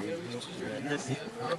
meer lust, je hebt alleen maar wat.